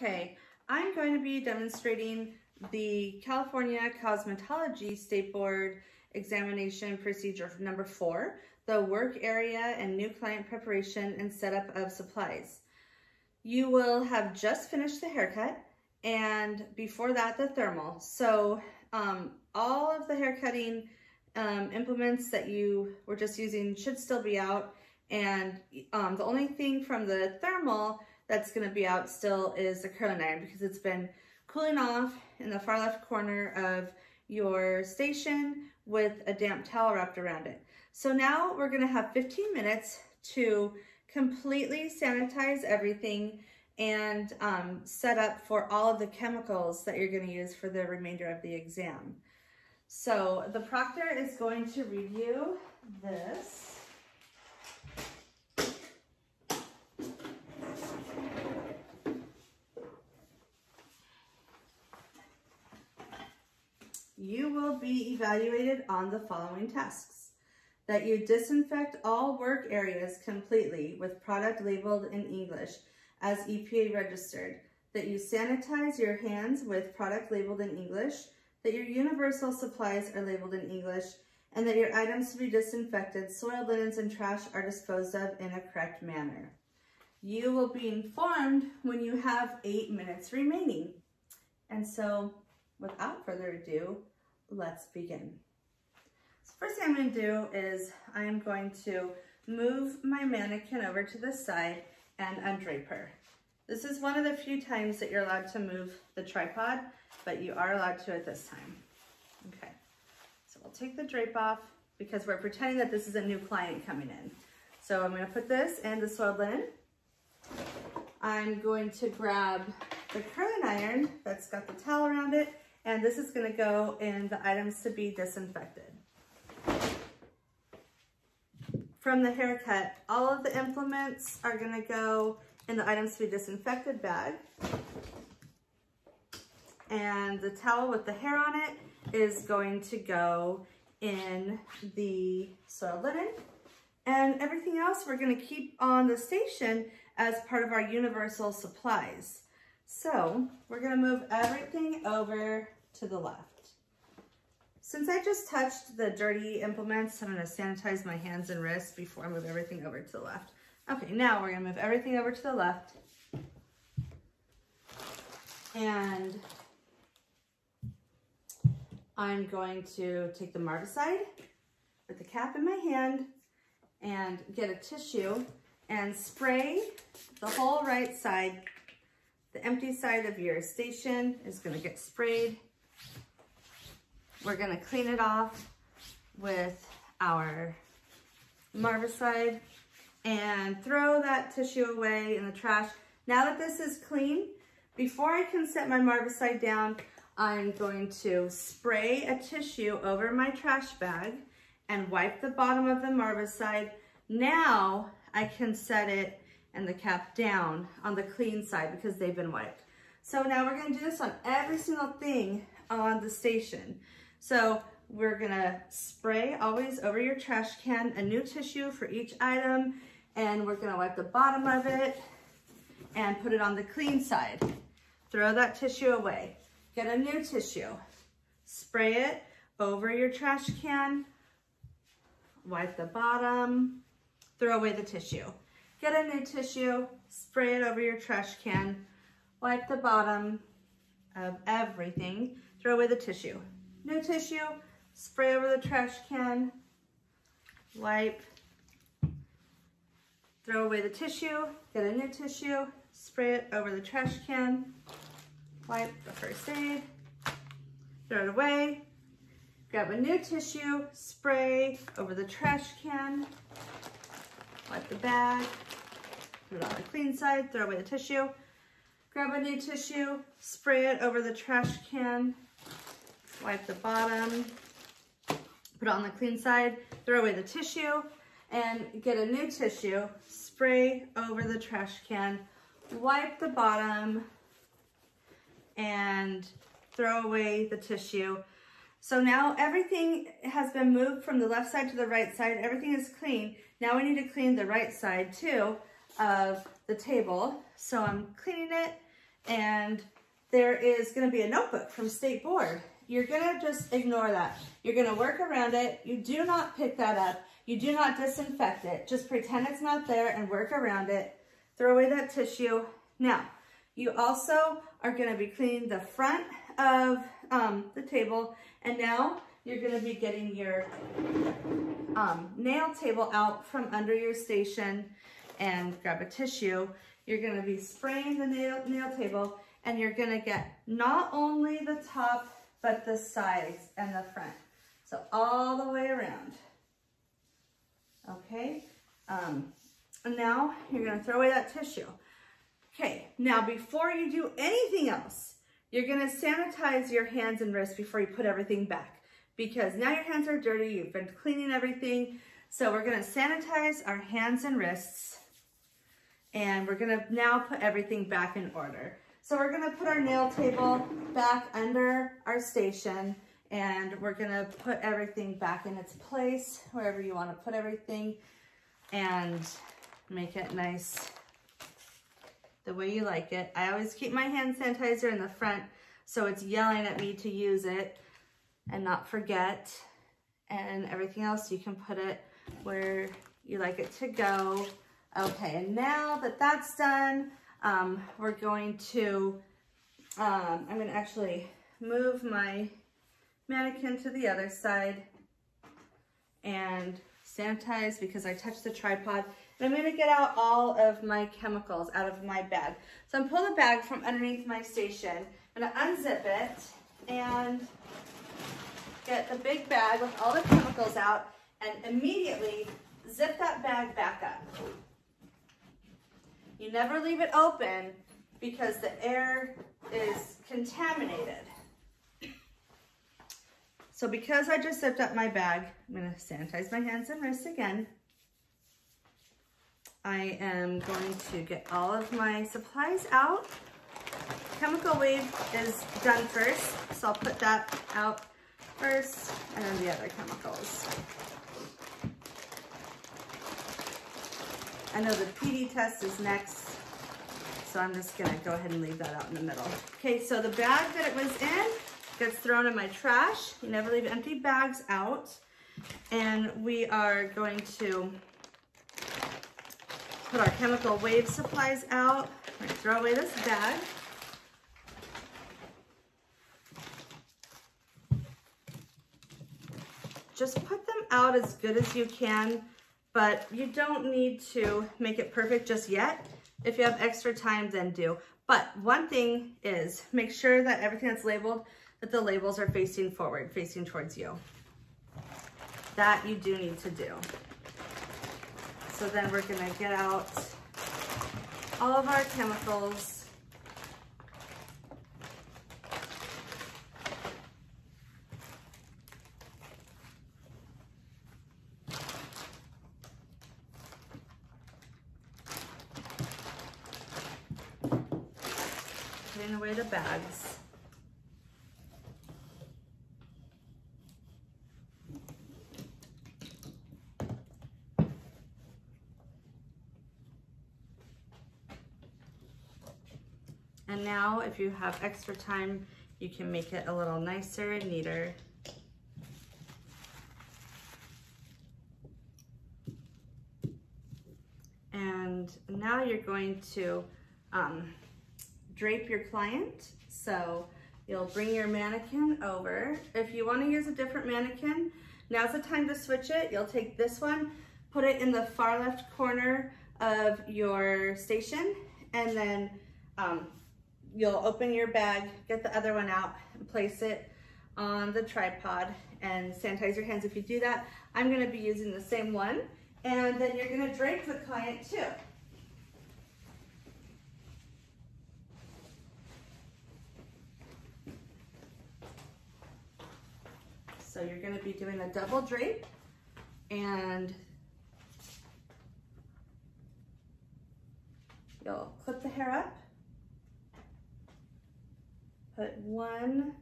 Okay, I'm going to be demonstrating the California Cosmetology State Board Examination Procedure number four, the work area and new client preparation and setup of supplies. You will have just finished the haircut and before that the thermal. So um, all of the haircutting um, implements that you were just using should still be out and um, the only thing from the thermal that's gonna be out still is the curling iron because it's been cooling off in the far left corner of your station with a damp towel wrapped around it. So now we're gonna have 15 minutes to completely sanitize everything and um, set up for all of the chemicals that you're gonna use for the remainder of the exam. So the proctor is going to review this. You will be evaluated on the following tasks. That you disinfect all work areas completely with product labeled in English as EPA registered. That you sanitize your hands with product labeled in English. That your universal supplies are labeled in English. And that your items to be disinfected, soiled linens, and trash are disposed of in a correct manner. You will be informed when you have eight minutes remaining. And so without further ado, let's begin. So first thing I'm gonna do is I'm going to move my mannequin over to the side and undrape her. This is one of the few times that you're allowed to move the tripod, but you are allowed to at this time. Okay, so we'll take the drape off because we're pretending that this is a new client coming in. So I'm gonna put this and the soiled linen. I'm going to grab the curling iron that's got the towel around it and this is gonna go in the items to be disinfected. From the haircut, all of the implements are gonna go in the items to be disinfected bag. And the towel with the hair on it is going to go in the soiled linen. And everything else we're gonna keep on the station as part of our universal supplies. So we're gonna move everything over to the left. Since I just touched the dirty implements, I'm gonna sanitize my hands and wrists before I move everything over to the left. Okay, now we're gonna move everything over to the left. And I'm going to take the Marvicide with the cap in my hand and get a tissue and spray the whole right side the empty side of your station is gonna get sprayed. We're gonna clean it off with our Marvicide and throw that tissue away in the trash. Now that this is clean, before I can set my Marvicide down, I'm going to spray a tissue over my trash bag and wipe the bottom of the Marvicide. Now I can set it and the cap down on the clean side because they've been wiped. So now we're gonna do this on every single thing on the station. So we're gonna spray always over your trash can a new tissue for each item and we're gonna wipe the bottom of it and put it on the clean side. Throw that tissue away. Get a new tissue. Spray it over your trash can. Wipe the bottom. Throw away the tissue. Get a new tissue, spray it over your trash can, wipe the bottom of everything, throw away the tissue. New tissue, spray over the trash can, wipe, throw away the tissue, get a new tissue, spray it over the trash can, wipe the first aid, throw it away, grab a new tissue, spray over the trash can, wipe the bag, put it on the clean side, throw away the tissue, grab a new tissue, spray it over the trash can, wipe the bottom, put it on the clean side, throw away the tissue, and get a new tissue, spray over the trash can, wipe the bottom, and throw away the tissue. So now everything has been moved from the left side to the right side. Everything is clean. Now we need to clean the right side too of the table. So I'm cleaning it and there is gonna be a notebook from State Board. You're gonna just ignore that. You're gonna work around it. You do not pick that up. You do not disinfect it. Just pretend it's not there and work around it. Throw away that tissue. Now, you also are gonna be cleaning the front of um, the table and now you're gonna be getting your um, nail table out from under your station and grab a tissue. You're gonna be spraying the nail, nail table and you're gonna get not only the top, but the sides and the front. So all the way around, okay? Um, and now you're gonna throw away that tissue. Okay, now before you do anything else, you're gonna sanitize your hands and wrists before you put everything back because now your hands are dirty, you've been cleaning everything. So we're gonna sanitize our hands and wrists and we're gonna now put everything back in order. So we're gonna put our nail table back under our station and we're gonna put everything back in its place, wherever you wanna put everything and make it nice the way you like it. I always keep my hand sanitizer in the front so it's yelling at me to use it and not forget. And everything else, you can put it where you like it to go. Okay, and now that that's done, um, we're going to, um, I'm gonna actually move my mannequin to the other side and sanitize because I touched the tripod. And I'm gonna get out all of my chemicals out of my bag. So I'm pulling the bag from underneath my station. I'm gonna unzip it and get the big bag with all the chemicals out and immediately zip that bag back up. You never leave it open because the air is contaminated. So because I just zipped up my bag, I'm gonna sanitize my hands and wrists again. I am going to get all of my supplies out. Chemical wave is done first, so I'll put that out first, and then the other chemicals. I know the PD test is next, so I'm just gonna go ahead and leave that out in the middle. Okay, so the bag that it was in gets thrown in my trash. You never leave empty bags out. And we are going to put our chemical wave supplies out. throw away this bag. Just put them out as good as you can, but you don't need to make it perfect just yet. If you have extra time, then do. But one thing is make sure that everything that's labeled, that the labels are facing forward, facing towards you. That you do need to do. So then we're gonna get out all of our chemicals. Putting away the bags. And now if you have extra time, you can make it a little nicer and neater. And now you're going to um, drape your client. So you'll bring your mannequin over. If you wanna use a different mannequin, now's the time to switch it. You'll take this one, put it in the far left corner of your station, and then um, you'll open your bag, get the other one out, and place it on the tripod and sanitize your hands if you do that. I'm gonna be using the same one and then you're gonna drape the client too. So you're gonna be doing a double drape and you'll clip the hair up put one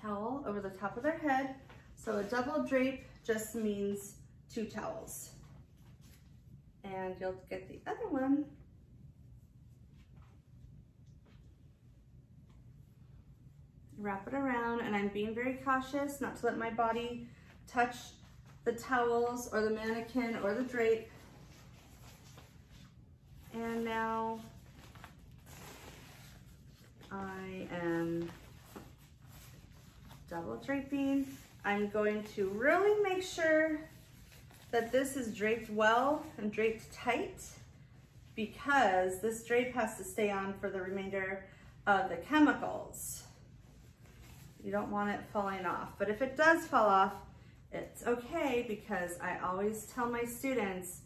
towel over the top of their head. So a double drape just means two towels. And you'll get the other one wrap it around and I'm being very cautious not to let my body touch the towels or the mannequin or the drape. And now I am double draping. I'm going to really make sure that this is draped well and draped tight because this drape has to stay on for the remainder of the chemicals. You don't want it falling off, but if it does fall off, it's okay because I always tell my students,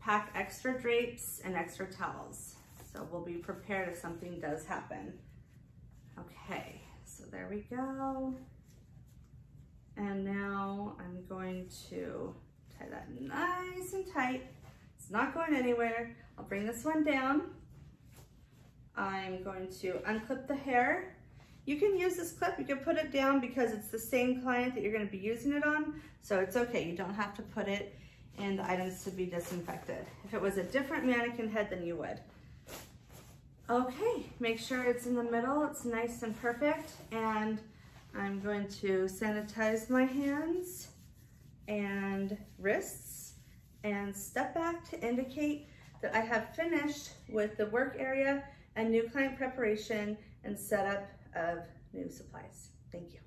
pack extra drapes and extra towels. So we'll be prepared if something does happen. Okay, so there we go. And now I'm going to tie that nice and tight. It's not going anywhere. I'll bring this one down. I'm going to unclip the hair. You can use this clip, you can put it down because it's the same client that you're gonna be using it on, so it's okay. You don't have to put it in the items to be disinfected. If it was a different mannequin head, then you would. Okay, make sure it's in the middle, it's nice and perfect, and I'm going to sanitize my hands and wrists and step back to indicate that I have finished with the work area and new client preparation and setup of new supplies. Thank you.